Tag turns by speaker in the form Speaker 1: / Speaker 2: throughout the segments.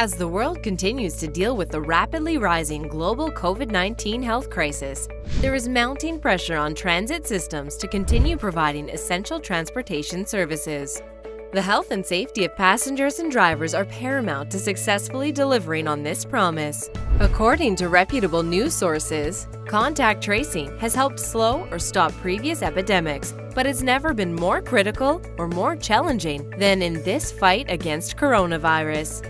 Speaker 1: As the world continues to deal with the rapidly rising global COVID 19 health crisis, there is mounting pressure on transit systems to continue providing essential transportation services. The health and safety of passengers and drivers are paramount to successfully delivering on this promise. According to reputable news sources, contact tracing has helped slow or stop previous epidemics, but has never been more critical or more challenging than in this fight against coronavirus.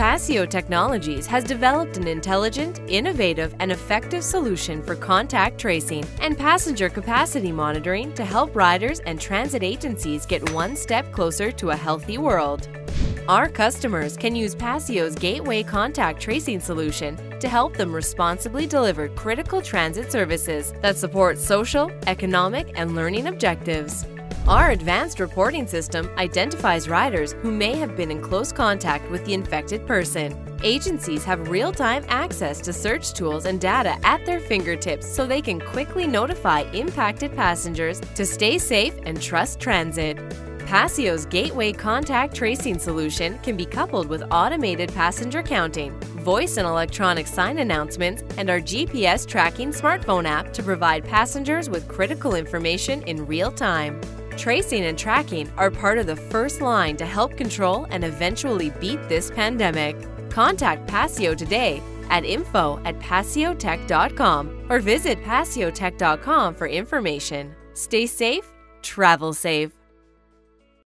Speaker 1: Passio Technologies has developed an intelligent, innovative, and effective solution for contact tracing and passenger capacity monitoring to help riders and transit agencies get one step closer to a healthy world. Our customers can use Passio's Gateway Contact Tracing solution to help them responsibly deliver critical transit services that support social, economic, and learning objectives. Our advanced reporting system identifies riders who may have been in close contact with the infected person. Agencies have real-time access to search tools and data at their fingertips so they can quickly notify impacted passengers to stay safe and trust transit. Passio's Gateway contact tracing solution can be coupled with automated passenger counting, voice and electronic sign announcements, and our GPS tracking smartphone app to provide passengers with critical information in real time. Tracing and tracking are part of the first line to help control and eventually beat this pandemic. Contact Passio today at info at passiotech.com or visit passiotech.com for information. Stay safe, travel safe.